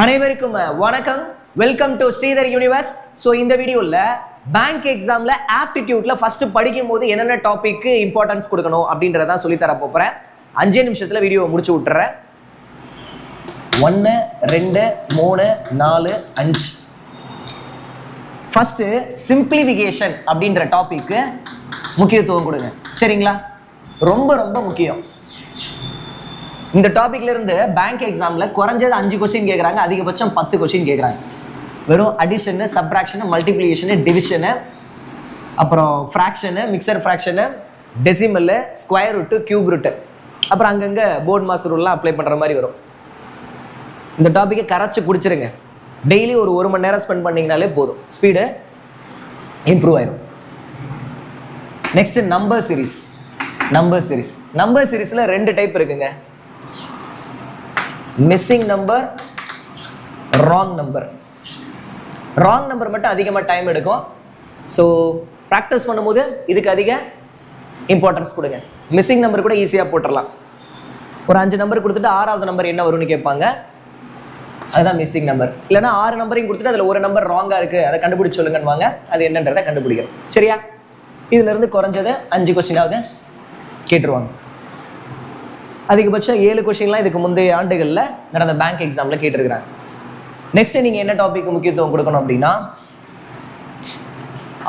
அனைவருக்கும் வணக்கம். Welcome to Sridhar universe so இந்த வீடியோவில் பேங்க் எக்ஸாமில் ஆப்டிடியூட்ல ஃபர்ஸ்ட் படிக்கும் போது என்னென்ன டாப்பிக்கு இம்பார்ட்டன்ஸ் கொடுக்கணும் அப்படின்றதான் சொல்லித்தர தர போகிறேன் அஞ்சே நிமிஷத்தில் வீடியோவை முடிச்சு விட்டுறேன். ஒன்று ரெண்டு மூணு நாலு அஞ்சு. ஃபர்ஸ்ட் சிம்பிளிஃபிகேஷன் அப்படின்ற டாப்பிக்கு முக்கியத்துவம் கொடுங்க. சரிங்களா? ரொம்ப ரொம்ப முக்கியம். இந்த டாபிக்ல இருந்து பேங்க் எக்ஸாம்ல குறைஞ்சது அஞ்சு கொஸ்டின் கேட்குறாங்க அதிகபட்சம் பத்து கொஸ்டின் கேட்குறாங்க வெறும் அடிஷனு சப்ராக்ஷனு மல்டிப்ளிகேஷனு டிவிஷனு அப்புறம் fraction mixture fraction decimal square root cube root அப்புறம் அங்கங்கே போர்ட் மாஸ் ரூல்லாம் அப்ளை பண்ணுற மாதிரி வரும். இந்த டாப்பிக்கை கரைச்சி குடிச்சிருங்க. டெய்லி ஒரு ஒரு மணி நேரம் ஸ்பெண்ட் பண்ணிங்கனாலே போதும். ஸ்பீடு இம்ப்ரூவ் ஆயிரும். Next number series number series number சீரிஸில் ரெண்டு டைப் இருக்குங்க. Missing number wrong number wrong number மட்டும் அதிகமாக டைம் எடுக்கும். ஸோ ப்ராக்டிஸ் பண்ணும்போது இதுக்கு அதிக இம்பார்ட்டன்ஸ் கொடுங்க. மிஸ்ஸிங் நம்பர் கூட ஈஸியாக போட்டுடலாம் ஒரு அஞ்சு நம்பர் கொடுத்துட்டு ஆறாவது நம்பர் என்ன வரும்னு கேட்பாங்க. அதுதான் மிஸ்ஸிங் நம்பர் இல்லைன்னா ஆறு நம்பரையும் கொடுத்துட்டு அதில் ஒரு நம்பர் ராங்காக இருக்குது அதை கண்டுபிடிச்சு சொல்லுங்கன்னுவாங்க. அது என்னன்றதை கண்டுபிடிக்கிறோம். சரியா? இதுலேருந்து குறைஞ்சது அஞ்சு கொஸ்டினாவது கேட்டுருவாங்க. அதிகபட்சம் ஏழு கொஸ்டின்லாம் இதுக்கு முந்தைய ஆண்டுகளில் நடந்த பேங்க் எக்ஸாமில் கேட்டிருக்கிறாங்க. நெக்ஸ்ட் நீங்கள் என்ன டாபிக் முக்கியத்துவம் கொடுக்கணும் அப்படின்னா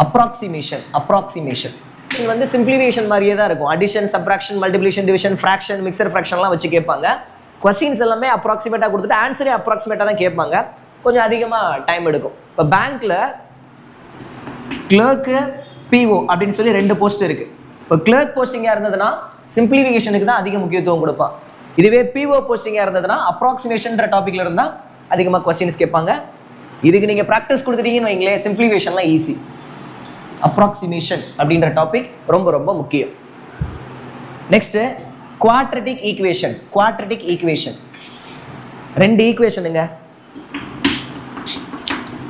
அப்ராக்சிமேஷன் அப்ராக்சிமேஷன் வந்து சிம்பிளிஃபிகேஷன் மாதிரியே தான் இருக்கும். Addition subtraction multiplication division fraction mixture ஃப்ராக்ஷன்லாம் வச்சு கேட்பாங்க. கொஸ்டின்ஸ் எல்லாமே அப்ராக்சிமேட்டாக கொடுத்துட்டு ஆன்சரே அப்ராக்சிமேட்டாக தான் கேட்பாங்க. கொஞ்சம் அதிகமாக டைம் எடுக்கும். இப்போ பேங்க்கில் கிளர்க்கு பிஓ அப்படின்னு சொல்லி ரெண்டு போஸ்ட் இருக்குது இப்போ கிளர்க் போஸ்டிங்காக இருந்ததுன்னா சிம்பிளிஃபிகேஷனுக்கு தான் அதிக முக்கியத்துவம் கொடுப்பான் இதுவே பிஓ போஸ்டிங்காக இருந்ததுன்னா அப்ராக்சிமேஷன்ற டாப்பிக்கில் இருந்தால் அதிகமாக கொஸ்டின்ஸ் கேட்பாங்க. இதுக்கு நீங்கள் ப்ராக்டிஸ் கொடுத்துட்டீங்கன்னு வைங்களேன் சிம்பிளிஃபிகேஷன்லாம் ஈஸி அப்ராக்சிமேஷன் அப்படின்ற டாபிக் ரொம்ப ரொம்ப முக்கியம். Next quadratic equation quadratic equation ரெண்டு ஈக்குவேஷனுங்க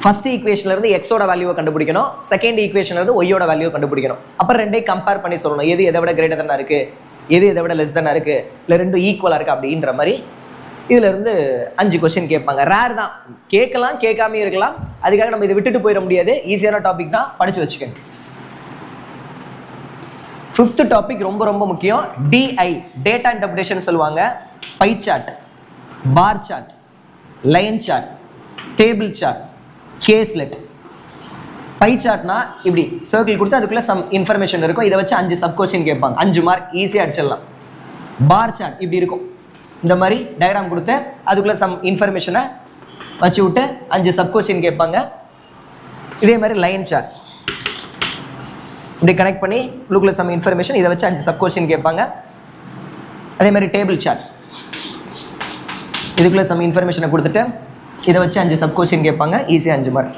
ஃபர்ஸ்ட் ஈக்குவேஷன்ல இருந்து எக்ஸோட வேல்யூவை கண்டுபிடிக்கணும். செகண்ட் ஈக்குவேஷன்ல இருந்து ஒய்யோட வேல்யூவை கண்டுபிடிக்கணும். அப்புறம் ரெண்டையும் கம்பேர் பண்ணி சொல்லணும். எது எதை விட கிரேட்டர் தானே இருக்கு? எது எதை விட லெஸ் தானே இருக்கு? இல்லை ரெண்டும் ஈக்குவலா இருக்கு அப்படின்ற மாதிரி இதுல இருந்து அஞ்சு கொஸ்டின் கேட்பாங்க. ரேர் தான். கேட்கலாம் கேட்காம இருக்கலாம். அதுக்காக நம்ம இதை விட்டுட்டு போயிட முடியாது. ஈஸியான டாபிக் தான். படிச்சு வச்சுக்கோங்க. ஃபிஃப்த் டாபிக் ரொம்ப ரொம்ப முக்கியம். டிஐ டேட்டா இன்டர்பிரேஷன் சொல்லுவாங்க. Pie chart bar chart line chart table chart caselet pie சார்ட்னா இப்படி சர்க்கிள் கொடுத்து அதுக்குள்ளே சம் இன்ஃபர்மேஷன் இருக்கும். இதை வச்சு அஞ்சு சப் கொஸ்டின் கேட்பாங்க. அஞ்சு மார்க் ஈஸியாக அடிச்சிடலாம். பார் சார்ட் இப்படி இருக்கும். இந்த மாதிரி டயக்ராம் கொடுத்து அதுக்குள்ளே சம் இன்ஃபர்மேஷனை வச்சு விட்டு அஞ்சு சப் கொஸ்டின் கேட்பாங்க. இதே மாதிரி லைன் சார்ட் இப்படி கனெக்ட் பண்ணி உள்ளுக்குள்ள சம் இன்ஃபர்மேஷன் இதை வச்சு அஞ்சு சப் கொஸ்டின் கேட்பாங்க. அதே மாதிரி டேபிள் சார்ட் இதுக்குள்ளே சம் இன்ஃபர்மேஷனை கொடுத்துட்டு இதை வச்சு அஞ்சு சப் கொஸ்டின் கேட்பாங்க ஈஸியாக அஞ்சு மார்க்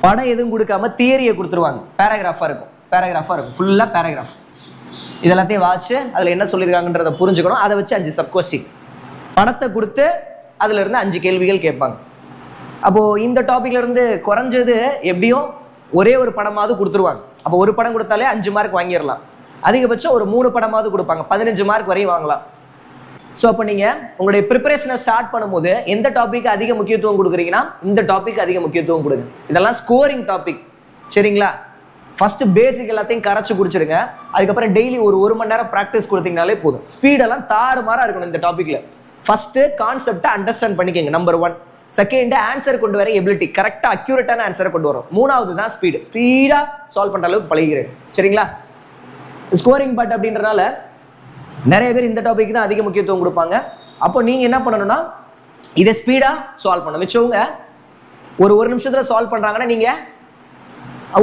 படம் எதுவும் கொடுக்காம தியரியை கொடுத்துருவாங்க. பேராகிராஃபாக இருக்கும். பேராகிராஃபாக இருக்கும். ஃபுல்லாக பேராகிராஃப் இதெல்லாத்தையும் வாட்ச்சு அதில் என்ன சொல்லியிருக்காங்கன்றதை புரிஞ்சுக்கணும். அதை வச்சு அஞ்சு சப் கொஸ்டின் படத்தை கொடுத்து அதிலிருந்து அஞ்சு கேள்விகள் கேட்பாங்க. அப்போது இந்த டாப்பிக்லேருந்து இருந்து குறைஞ்சது எப்படியும் ஒரே ஒரு படமாவது கொடுத்துருவாங்க. அப்போ ஒரு படம் கொடுத்தாலே அஞ்சு மார்க் வாங்கிடலாம். அதிகபட்சம் ஒரு மூணு படமாவது கொடுப்பாங்க. பதினஞ்சு மார்க் வரையும் வாங்கலாம். ஸோ அப்போ நீங்கள் உங்களுடைய ப்ரிப்பரேஷனை ஸ்டார்ட் பண்ணும்போது எந்த டாபிக் அதிக முக்கியத்துவம் கொடுக்குறீங்கன்னா இந்த டாபிக் அதிக முக்கியத்துவம் கொடுங்க. இதெல்லாம் ஸ்கோரிங் டாபிக் சரிங்களா? ஃபஸ்ட்டு பேசிக் எல்லாத்தையும் கரைச்சி குடிச்சிருங்க. அதுக்கப்புறம் டெய்லி ஒரு ஒரு மணி நேரம் ப்ராக்டிஸ் கொடுத்தீங்கனாலே போதும். ஸ்பீடெல்லாம் தாறுமாறாக இருக்கணும் இந்த டாப்பிக்கில் ஃபஸ்ட்டு கான்செப்டை அண்டர்ஸ்டாண்ட் பண்ணிக்கோங்க நம்பர் ஒன் செகண்ட் ஆன்சர் கொண்டு வர எபிலிட்டி கரெக்டாக அக்யூரேட்டான ஆன்சரை கொண்டு வரும். மூணாவது தான் ஸ்பீடு ஸ்பீடாக சால்வ் பண்ணுற அளவுக்கு பழகிறேன் சரிங்களா? ஸ்கோரிங் பட் அப்படின்றனால நிறைய பேர் இந்த டாபிக் தான் அதிக முக்கியத்துவம் கொடுப்பாங்க. அப்போ நீங்கள் என்ன பண்ணணும்னா இதை ஸ்பீடாக சால்வ் பண்ணணும். மிச்சவங்க ஒரு ஒரு நிமிஷத்தில் சால்வ் பண்ணுறாங்கன்னா நீங்கள்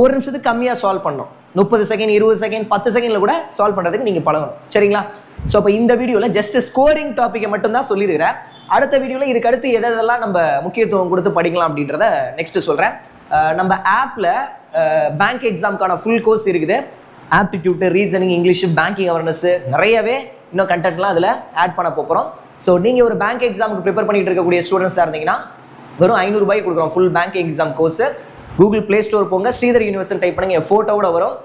ஒரு நிமிஷத்துக்கு கம்மியாக சால்வ் பண்ணணும். முப்பது செகண்ட் இருபது செகண்ட் பத்து செகண்டில் கூட சால்வ் பண்ணுறதுக்கு நீங்கள் பழகணும். சரிங்களா? ஸோ அப்போ இந்த வீடியோவில் ஜஸ்ட் ஸ்கோரிங் டாப்பிக்கை மட்டும்தான் சொல்லியிருக்கிறேன். அடுத்த வீடியோவில் இதுக்கு அடுத்து எதெல்லாம் நம்ம முக்கியத்துவம் கொடுத்து படிக்கலாம் அப்படின்றத நெக்ஸ்ட்டு சொல்கிறேன் நம்ம ஆப்பில் பேங்க் எக்ஸாமுக்கான ஃபுல் கோர்ஸ் இருக்குது. Aptitude reasoning English banking awareness நிறையவே இன்னும் கண்டென்ட்லாம் அதில் ஆட் பண்ண போகிறோம் ஸோ நீங்கள் ஒரு பேங்க் எக்ஸாமுக்கு ப்ரிப்பேர் பண்ணிட்டு இருக்கக்கூடிய ஸ்டூடெண்ட்ஸாக இருந்தீங்கன்னா வெறும் ஐநூறுபாய் கொடுக்குறோம். Full bank exam course Google Play Store போங்க. ஸ்ரீதர் யூனிவர்சல் டைப் பண்ணுங்க. ஃபோட்டோவோட வரும்.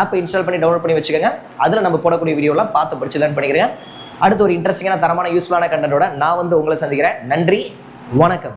ஆப்பை இன்ஸ்டால் பண்ணி டவுன்லோட் பண்ணி வச்சுக்கோங்க. அதில் நம்ம போடக்கூடிய வீடியோலாம் பார்த்து படிச்சு லேர்ன் பண்ணிக்கிறேன். அடுத்து ஒரு இன்ட்ரெஸ்டிங்கான தரமான யூஸ்ஃபுல்லான கண்டென்ட்டோட நான் வந்து உங்களை சந்திக்கிறேன். நன்றி. வணக்கம்.